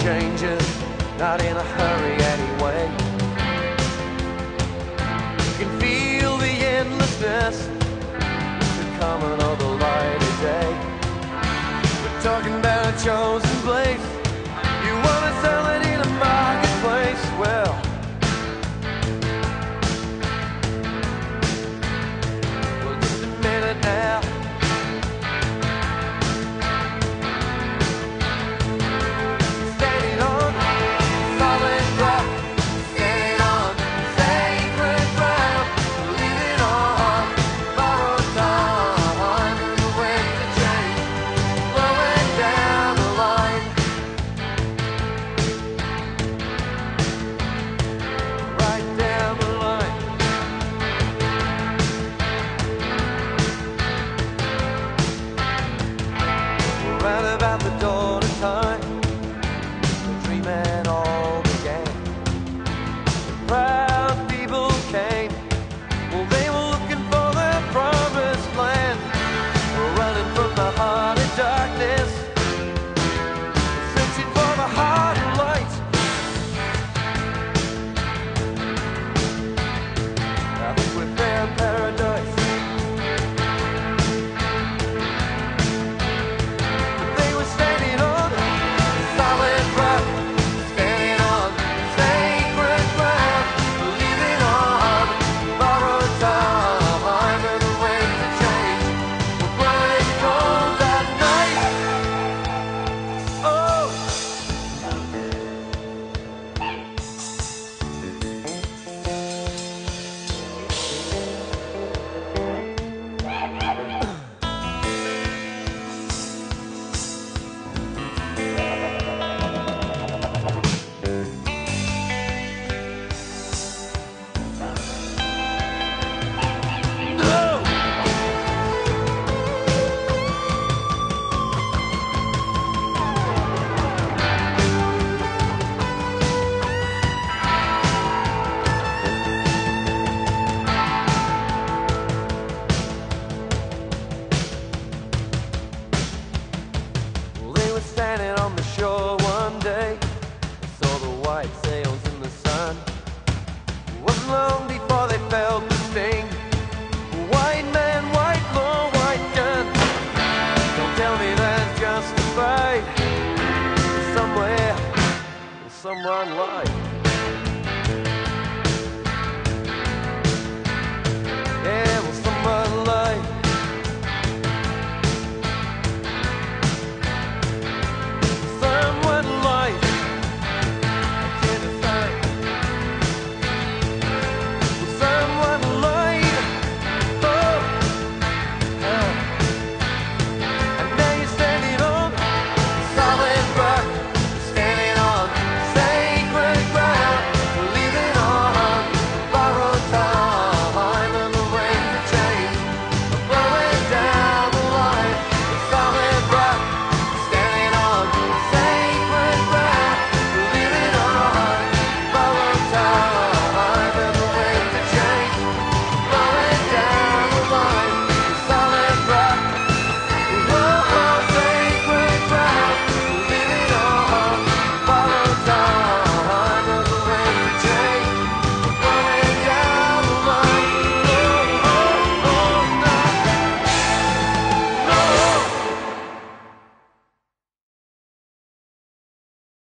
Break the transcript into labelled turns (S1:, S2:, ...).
S1: changes, not in a hurry anyway. You can feel the endlessness coming on. standing on the shore one day. I saw the white sails in the sun. It wasn't long before they felt the sting. White man, white law, white gun. Don't tell me that's justified. Somewhere, someone lied.